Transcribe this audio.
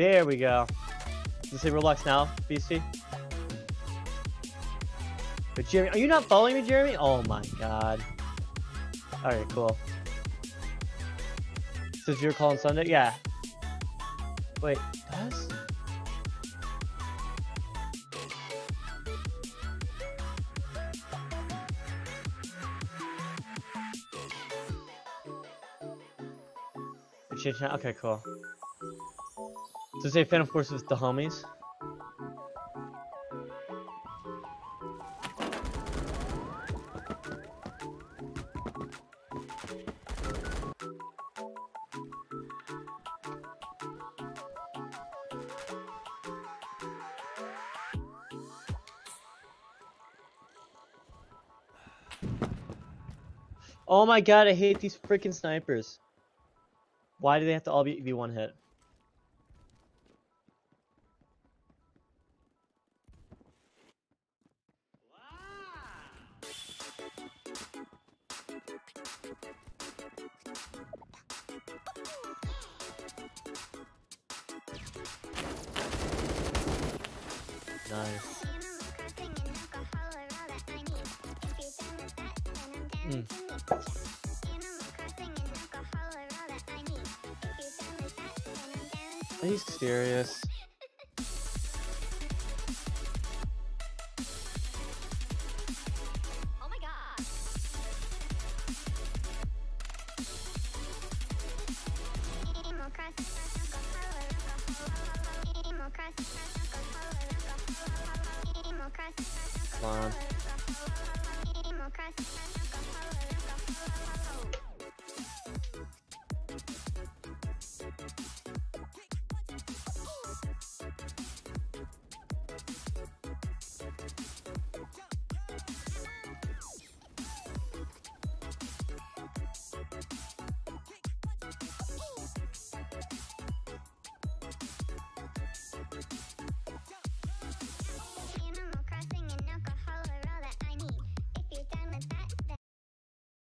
There we go. Does it say Roblox now, BC? But Jeremy, are you not following me, Jeremy? Oh my god. Alright, cool. Says you're calling Sunday? Yeah. Wait, does? Okay, cool. It say Phantom Force with the homies? Oh my god, I hate these freaking snipers. Why do they have to all be one hit? Nice. Mm. He's serious. line.